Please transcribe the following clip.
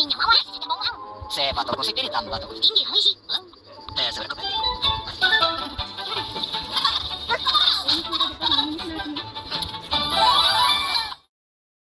Nhìn nhỏ quá, sẽ bóng lắm. Xe và tôi có xích đến